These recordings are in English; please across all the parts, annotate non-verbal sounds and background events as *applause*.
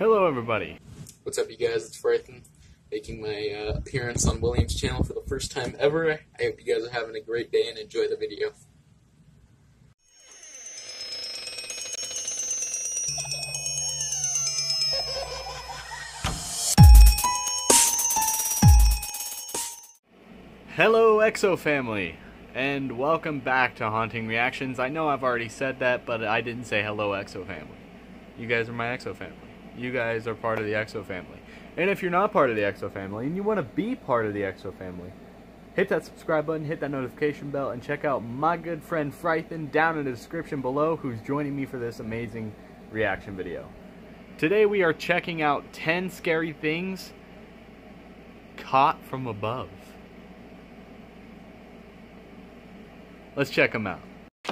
Hello, everybody. What's up, you guys? It's Frythan, making my uh, appearance on William's channel for the first time ever. I hope you guys are having a great day and enjoy the video. Hello, Exo family, and welcome back to Haunting Reactions. I know I've already said that, but I didn't say hello, Exo family. You guys are my Exo family. You guys are part of the Exo family. And if you're not part of the Exo family and you want to be part of the Exo family, hit that subscribe button, hit that notification bell, and check out my good friend Frythan down in the description below who's joining me for this amazing reaction video. Today we are checking out 10 scary things caught from above. Let's check them out.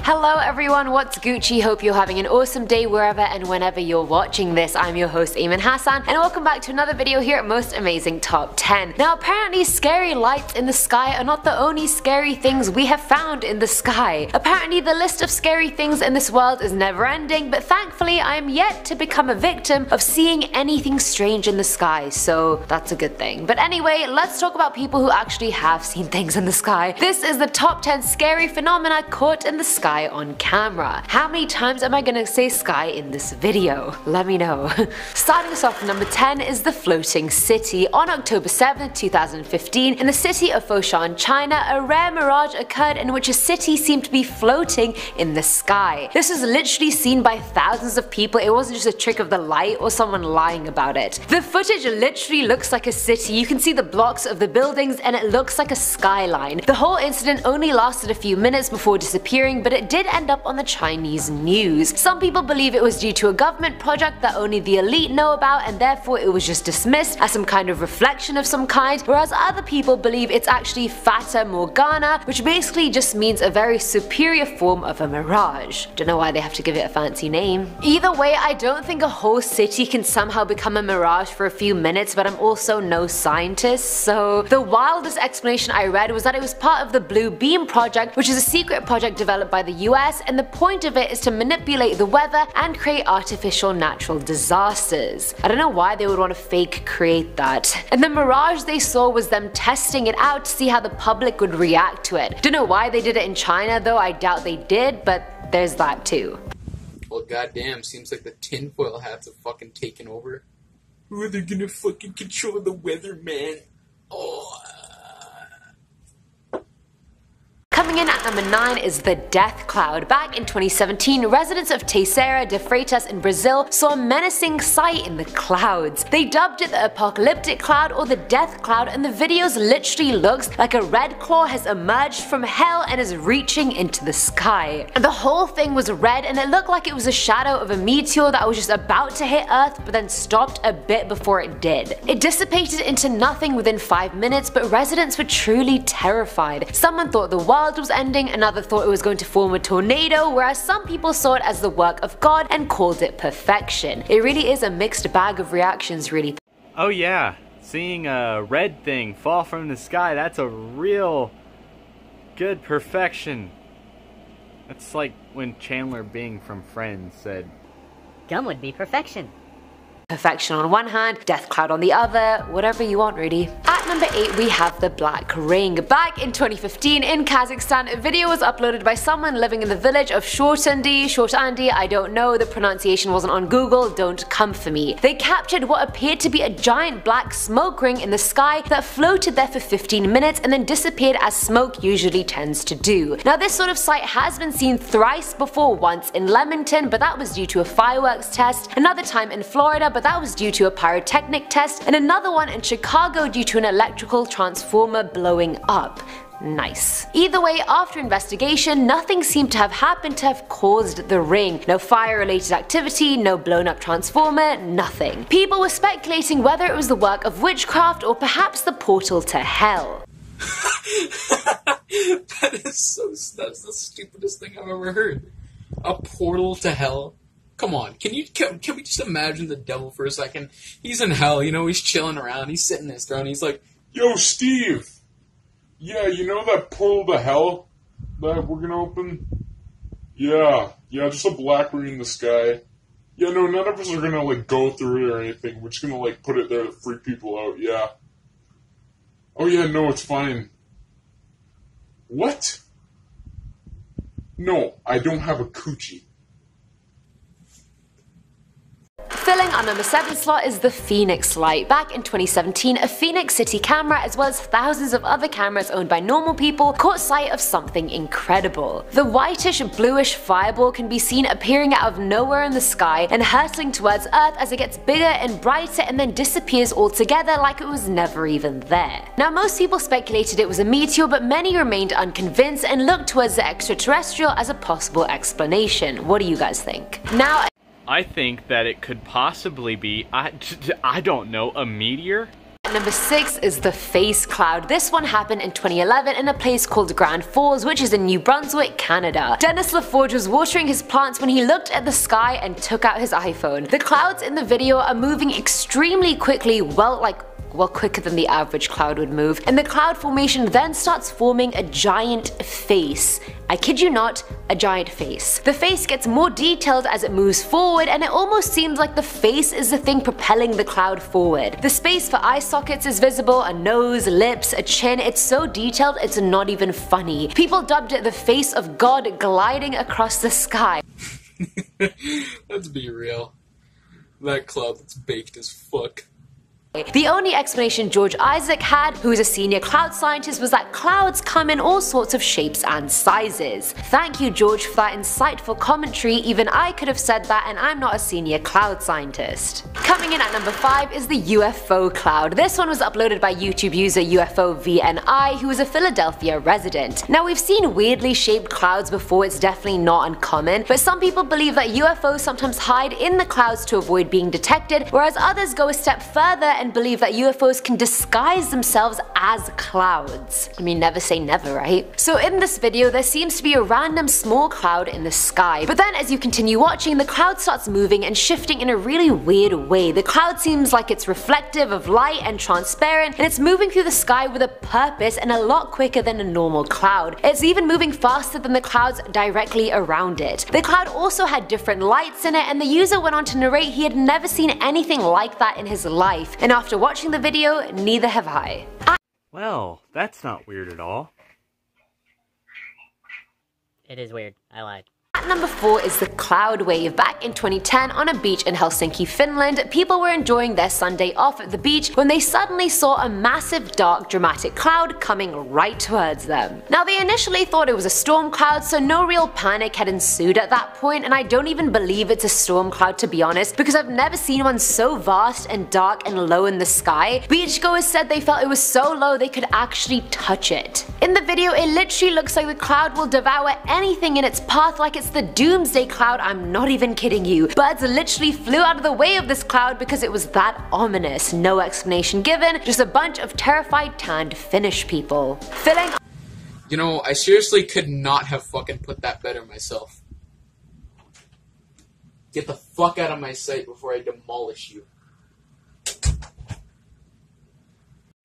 Hello everyone, what's Gucci? Hope you're having an awesome day wherever and whenever you're watching this. I'm your host Eamon Hassan and welcome back to another video here at Most Amazing Top 10. Now apparently scary lights in the sky are not the only scary things we have found in the sky. Apparently the list of scary things in this world is never ending but thankfully I am yet to become a victim of seeing anything strange in the sky so that's a good thing. But anyway, let's talk about people who actually have seen things in the sky. This is the top 10 scary phenomena caught in the sky sky on camera. How many times am I gonna say sky in this video? Let me know. *laughs* Starting us off number 10 is the floating city. On October 7, 2015, in the city of Foshan, China, a rare mirage occurred in which a city seemed to be floating in the sky. This was literally seen by thousands of people, it wasn't just a trick of the light or someone lying about it. The footage literally looks like a city, you can see the blocks of the buildings and it looks like a skyline. The whole incident only lasted a few minutes before disappearing but it did end up on the Chinese news. Some people believe it was due to a government project that only the elite know about and therefore it was just dismissed as some kind of reflection of some kind, whereas other people believe it's actually Fata Morgana, which basically just means a very superior form of a mirage. Don't know why they have to give it a fancy name. Either way, I don't think a whole city can somehow become a mirage for a few minutes, but I'm also no scientist, so the wildest explanation I read was that it was part of the Blue Beam project, which is a secret project developed by the US and the point of it is to manipulate the weather and create artificial natural disasters. I don't know why they would want to fake create that. And the mirage they saw was them testing it out to see how the public would react to it. Don't know why they did it in China though, I doubt they did, but there's that too. Well goddamn, seems like the tinfoil hats have fucking taken over. Who are they gonna fucking control the weather, man? Oh, Coming in at number 9 is the Death Cloud. Back in 2017, residents of Teixeira de Freitas in Brazil saw a menacing sight in the clouds. They dubbed it the Apocalyptic Cloud or the Death Cloud and the videos literally looks like a red claw has emerged from hell and is reaching into the sky. The whole thing was red and it looked like it was a shadow of a meteor that was just about to hit Earth but then stopped a bit before it did. It dissipated into nothing within 5 minutes but residents were truly terrified. Someone thought the world was ending, another thought it was going to form a tornado, whereas some people saw it as the work of God and called it perfection. It really is a mixed bag of reactions really. Oh yeah, seeing a red thing fall from the sky, that's a real good perfection. It's like when Chandler Bing from Friends said, Gum would be perfection. Perfection on one hand, Death Cloud on the other, whatever you want really. At number 8 we have the Black Ring. Back in 2015 in Kazakhstan, a video was uploaded by someone living in the village of Shortandi, Shortandi, I don't know, the pronunciation wasn't on Google, don't come for me. They captured what appeared to be a giant black smoke ring in the sky that floated there for 15 minutes and then disappeared as smoke usually tends to do. Now this sort of sight has been seen thrice before, once in Leamington but that was due to a fireworks test, another time in Florida but that was due to a pyrotechnic test, and another one in Chicago due to an electrical transformer blowing up. Nice. Either way, after investigation, nothing seemed to have happened to have caused the ring. No fire related activity, no blown up transformer, nothing. People were speculating whether it was the work of witchcraft or perhaps the portal to hell. *laughs* that is so that's the stupidest thing I've ever heard. A portal to hell. Come on, can you can, can we just imagine the devil for a second? He's in hell, you know, he's chilling around, he's sitting in his throne, he's like, Yo, Steve. Yeah, you know that portal to hell that we're gonna open? Yeah, yeah, just a black ring in the sky. Yeah, no, none of us are gonna like go through it or anything. We're just gonna like put it there to freak people out. Yeah. Oh yeah, no, it's fine. What? No, I don't have a coochie. Filling our number 7 slot is the Phoenix Light. Back in 2017, a Phoenix City camera, as well as thousands of other cameras owned by normal people, caught sight of something incredible. The whitish bluish fireball can be seen appearing out of nowhere in the sky and hurtling towards Earth as it gets bigger and brighter and then disappears altogether like it was never even there. Now most people speculated it was a meteor but many remained unconvinced and looked towards the extraterrestrial as a possible explanation. What do you guys think? Now I think that it could possibly be, I, *laughs* I don't know, a meteor? Number 6 is the Face Cloud. This one happened in 2011 in a place called Grand Falls, which is in New Brunswick, Canada. Dennis LaForge was watering his plants when he looked at the sky and took out his iPhone. The clouds in the video are moving extremely quickly, well like well quicker than the average cloud would move, and the cloud formation then starts forming a giant face. I kid you not, a giant face. The face gets more detailed as it moves forward and it almost seems like the face is the thing propelling the cloud forward. The space for eye sockets is visible, a nose, lips, a chin, it's so detailed it's not even funny. People dubbed it the face of God gliding across the sky. *laughs* Let's be real. That cloud that's baked as fuck. The only explanation George Isaac had, who is a senior cloud scientist, was that clouds come in all sorts of shapes and sizes. Thank you George for that insightful commentary, even I could have said that and I'm not a senior cloud scientist. Coming in at number 5 is the UFO cloud. This one was uploaded by YouTube user UFO VNI who is a Philadelphia resident. Now we've seen weirdly shaped clouds before, it's definitely not uncommon, but some people believe that UFOs sometimes hide in the clouds to avoid being detected, whereas others go a step further and believe that UFOs can disguise themselves as clouds. I mean, never say never, right? So in this video, there seems to be a random small cloud in the sky, but then as you continue watching, the cloud starts moving and shifting in a really weird way. The cloud seems like it's reflective of light and transparent, and it's moving through the sky with a purpose and a lot quicker than a normal cloud. It's even moving faster than the clouds directly around it. The cloud also had different lights in it, and the user went on to narrate he had never seen anything like that in his life and after watching the video, neither have I. Well, that's not weird at all. It is weird. I lied. At number 4 is the Cloud Wave. Back in 2010 on a beach in Helsinki, Finland, people were enjoying their Sunday off at the beach when they suddenly saw a massive dark dramatic cloud coming right towards them. Now they initially thought it was a storm cloud so no real panic had ensued at that point and I don't even believe it's a storm cloud to be honest because I've never seen one so vast and dark and low in the sky. Beachgoers said they felt it was so low they could actually touch it. In the video it literally looks like the cloud will devour anything in its path like it's the doomsday cloud, I'm not even kidding you. Birds literally flew out of the way of this cloud because it was that ominous. No explanation given, just a bunch of terrified tanned Finnish people. Filling You know, I seriously could not have fucking put that better myself. Get the fuck out of my sight before I demolish you.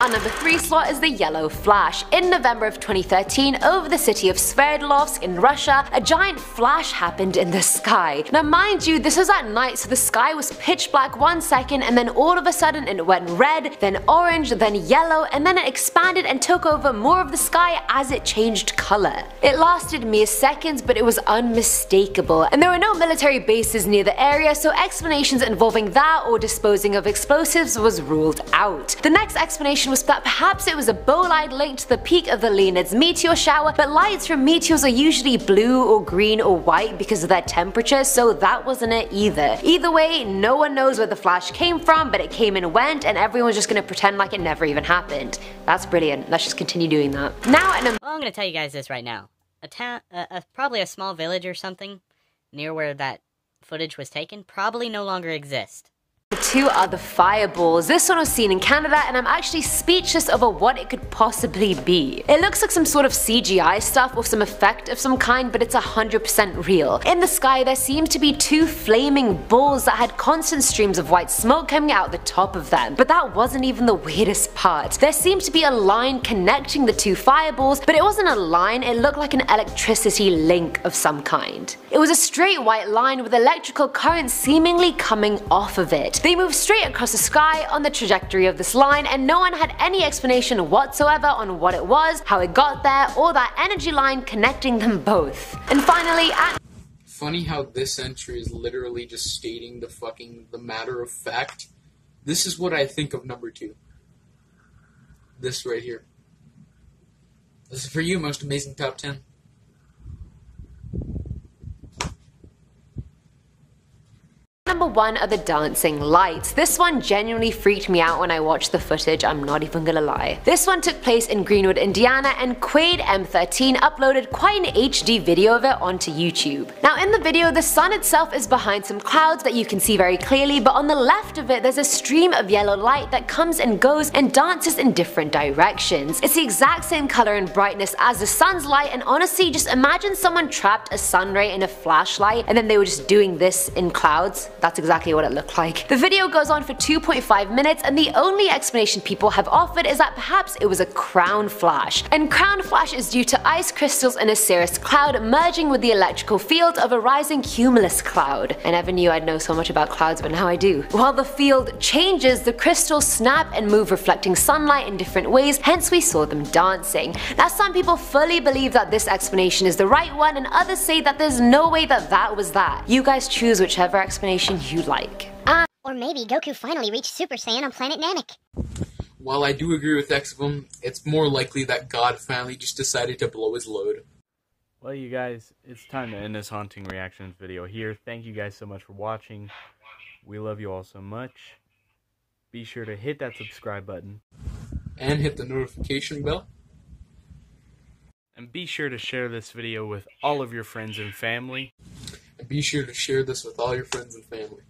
Our number 3 slot is the Yellow Flash. In November of 2013, over the city of Sverdlovsk in Russia, a giant flash happened in the sky. Now mind you, this was at night so the sky was pitch black one second and then all of a sudden it went red, then orange, then yellow, and then it expanded and took over more of the sky as it changed color. It lasted mere seconds but it was unmistakable and there were no military bases near the area so explanations involving that or disposing of explosives was ruled out. The next explanation was that perhaps it was a bolide linked to the peak of the Leonids meteor shower, but lights from meteors are usually blue or green or white because of their temperature, so that wasn't it either. Either way, no one knows where the flash came from, but it came and went, and everyone's just gonna pretend like it never even happened. That's brilliant. Let's just continue doing that. Now, in a Well, I'm gonna tell you guys this right now. A town, uh, probably a small village or something, near where that footage was taken, probably no longer exists. Two are the fireballs. This one was seen in Canada and I'm actually speechless over what it could possibly be. It looks like some sort of CGI stuff or some effect of some kind but it's 100% real. In the sky there seemed to be two flaming balls that had constant streams of white smoke coming out the top of them. But that wasn't even the weirdest part. There seemed to be a line connecting the two fireballs but it wasn't a line, it looked like an electricity link of some kind. It was a straight white line with electrical current seemingly coming off of it. They moved straight across the sky on the trajectory of this line and no one had any explanation whatsoever on what it was, how it got there, or that energy line connecting them both. And finally, at Funny how this entry is literally just stating the fucking the matter of fact. This is what I think of number two. This right here. This is for you, most amazing top ten. Number one are the dancing lights. This one genuinely freaked me out when I watched the footage, I'm not even gonna lie. This one took place in Greenwood, Indiana, and Quaid M13 uploaded quite an HD video of it onto YouTube. Now in the video, the sun itself is behind some clouds that you can see very clearly, but on the left of it there's a stream of yellow light that comes and goes and dances in different directions. It's the exact same color and brightness as the sun's light, and honestly, just imagine someone trapped a sun ray in a flashlight and then they were just doing this in clouds. That's exactly what it looked like. The video goes on for 2.5 minutes and the only explanation people have offered is that perhaps it was a crown flash. And crown flash is due to ice crystals in a cirrus cloud merging with the electrical field of a rising cumulus cloud. I never knew I'd know so much about clouds but now I do. While the field changes, the crystals snap and move reflecting sunlight in different ways, hence we saw them dancing. Now some people fully believe that this explanation is the right one and others say that there's no way that that was that. You guys choose whichever explanation you like. And Or maybe Goku finally reached Super Saiyan on planet Namek. While I do agree with X it's more likely that God finally just decided to blow his load. Well, you guys, it's time to end this haunting reactions video here. Thank you guys so much for watching. We love you all so much. Be sure to hit that subscribe button. And hit the notification bell. And be sure to share this video with all of your friends and family. Be sure to share this with all your friends and family.